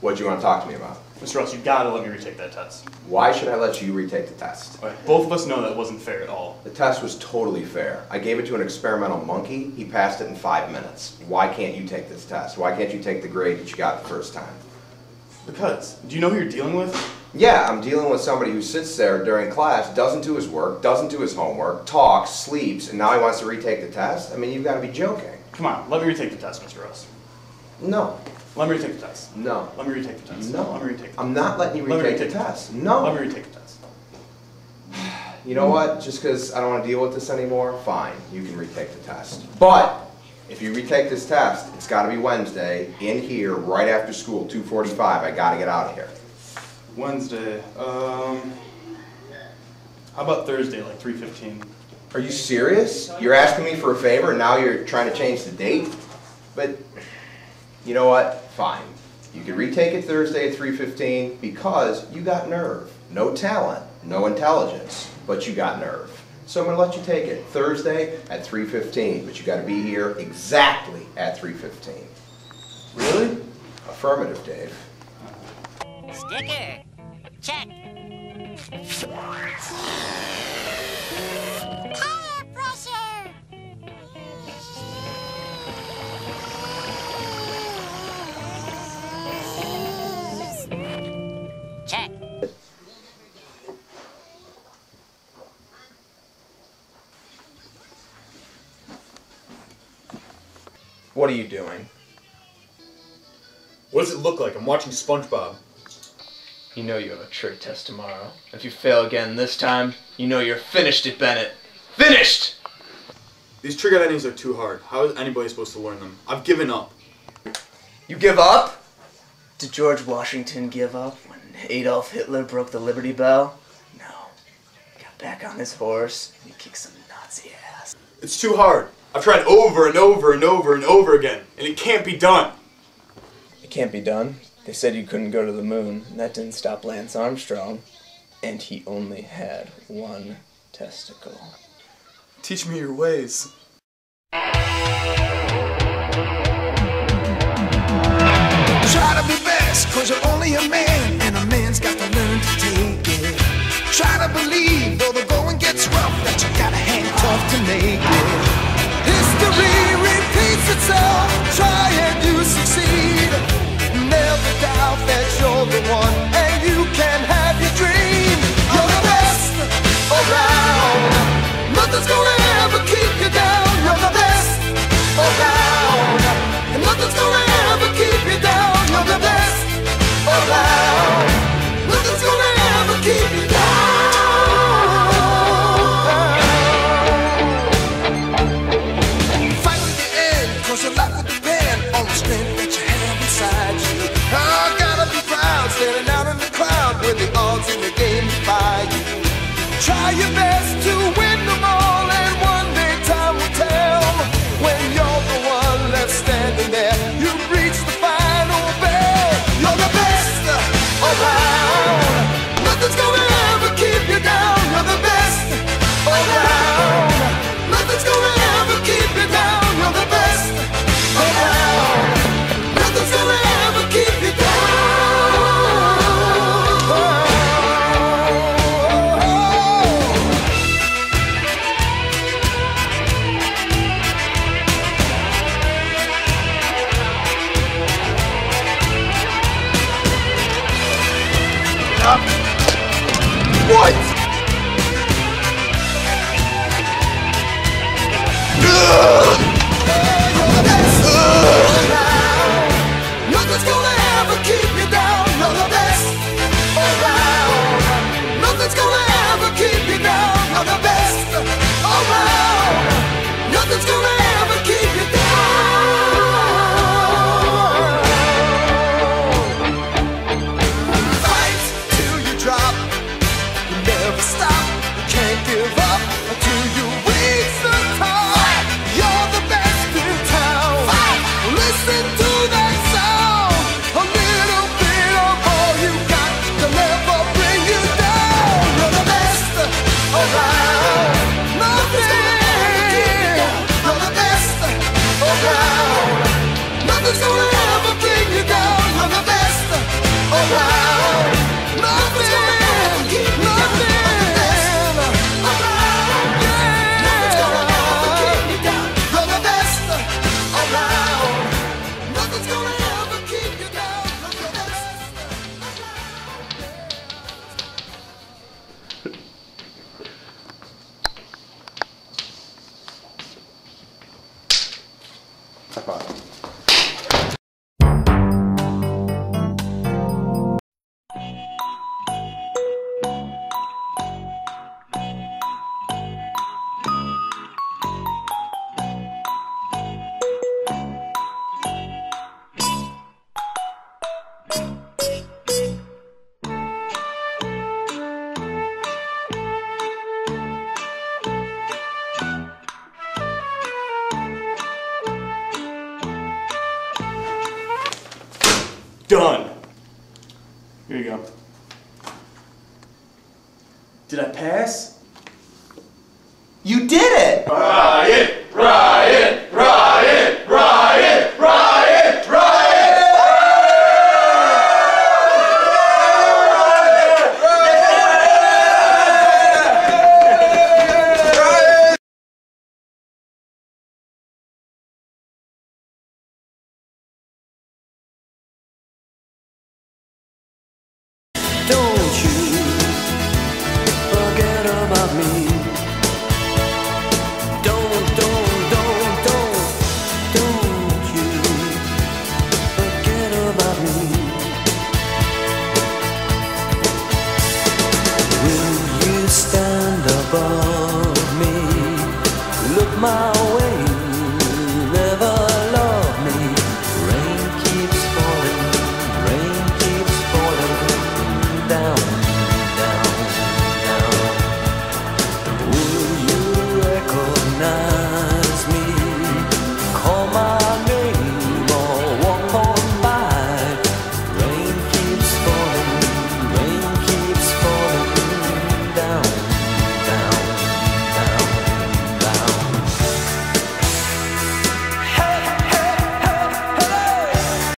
What do you want to talk to me about? Mr. Ross, you gotta let me retake that test. Why should I let you retake the test? Both of us know that wasn't fair at all. The test was totally fair. I gave it to an experimental monkey. He passed it in five minutes. Why can't you take this test? Why can't you take the grade that you got the first time? Because, do you know who you're dealing with? Yeah, I'm dealing with somebody who sits there during class, doesn't do his work, doesn't do his homework, talks, sleeps, and now he wants to retake the test? I mean, you've got to be joking. Come on, let me retake the test, Mr. Ross. No. Let me retake the test. No. Let me retake the test. No. Let me retake the I'm not letting you Let me retake the retake the test. Let me No. retake the test. You know what? Just because I don't want to deal with this anymore, fine. You can retake the test. But if you retake this test, it's got to be Wednesday in here right after school, 2:45. I got to get out of here. Wednesday, um, how about Thursday, like 3.15? Are you serious? You're asking me for a favor and now you're trying to change the date? But you know what? Fine. You can retake it Thursday at 3:15 because you got nerve. No talent, no intelligence, but you got nerve. So I'm going to let you take it Thursday at 3:15, but you got to be here exactly at 3:15. Really? Affirmative, Dave. Sticker. Check. What are you doing? What does it look like? I'm watching SpongeBob. You know you have a trick test tomorrow. If you fail again this time, you know you're finished it, Benet. Finished! These trigger endings are too hard. How is anybody supposed to learn them? I've given up. You give up? Did George Washington give up when Adolf Hitler broke the Liberty Bell? No. He got back on this horse and he kicked some Nazi ass. It's too hard. I've tried over and over and over and over again, and it can't be done. It can't be done. They said you couldn't go to the moon, and that didn't stop Lance Armstrong. And he only had one testicle. Teach me your ways. Try to be best, cause you're only a man, and a man's got to Try to believe, though the going gets rough, that you gotta hang tough to make it. Proud, standing What? Nothing's 快。You go. Did I pass? You did it! Riot! Riot! Don't, don't, don't, don't, don't you forget about me. Will you stand above me? Look my